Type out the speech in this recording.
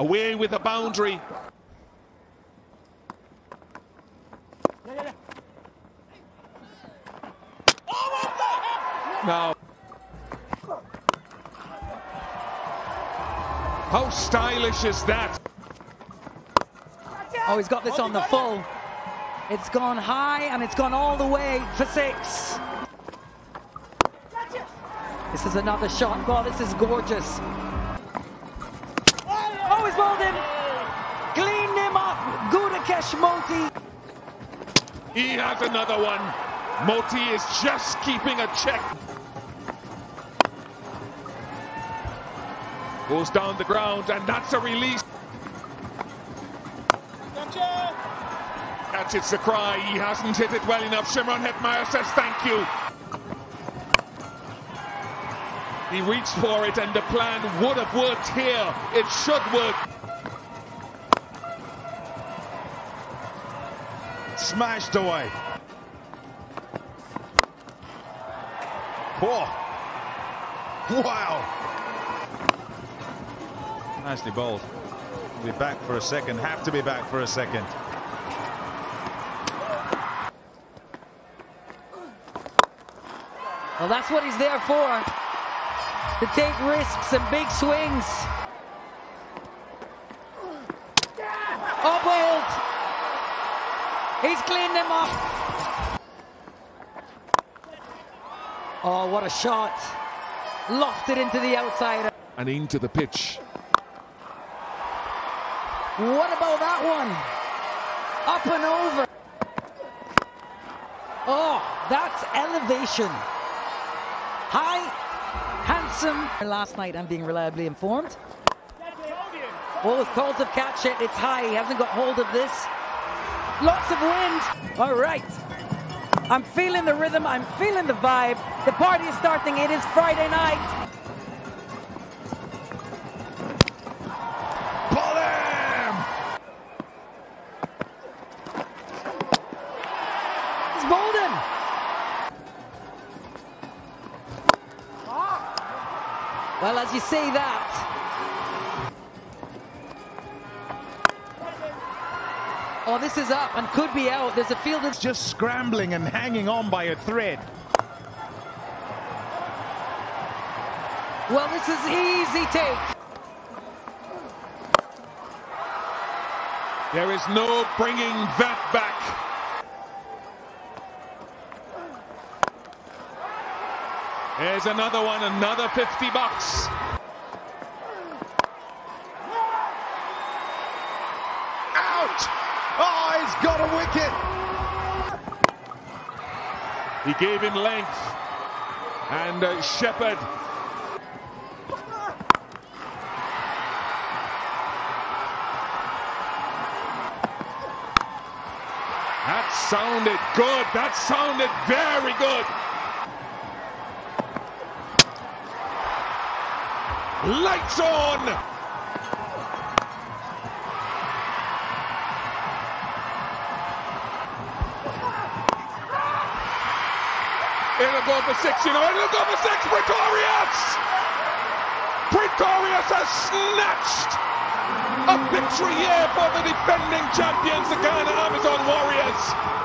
Away with the boundary. Now. How stylish is that? Oh, he's got this on the full. It's gone high and it's gone all the way for six. This is another shot. Wow, this is gorgeous. Oh, him. Cleaned him up. Gudakesh Motie. He has another one. Motie is just keeping a check. Goes down the ground, and that's a release. Catches the cry. He hasn't hit it well enough. Shimron Hetmyer says thank you. He reached for it, and the plan would have worked here. It should work. Smashed away. Oh. Wow. Nicely bowled. Be back for a second. Have to be back for a second. Well, that's what he's there for. To take risks and big swings. Oh, bowled. He's cleaned them off. Oh, what a shot. Lofted into the outside. And into the pitch. What about that one? Up and over. Oh, that's elevation. High, handsome. Last night, I'm being reliably informed. With calls of catch it, it's high. He hasn't got hold of this. Lots of wind. All right. I'm feeling the rhythm. I'm feeling the vibe. The party is starting. It is Friday night. Pull him! It's Bolden. Ah. Well, as you say that. Oh, this is up and could be out. There's a field that's Just scrambling and hanging on by a thread. Well, this is easy take. There is no bringing that back. There's another one, another 50 bucks. Out! Oh, he's got a wicket! He gave him length. And uh, Shepherd. That sounded good. That sounded very good. Lights on. It'll go for six, you know. It'll go for six. Pretorius! Pretorius has snatched a victory here for the defending champions, the Guyana Amazon Warriors.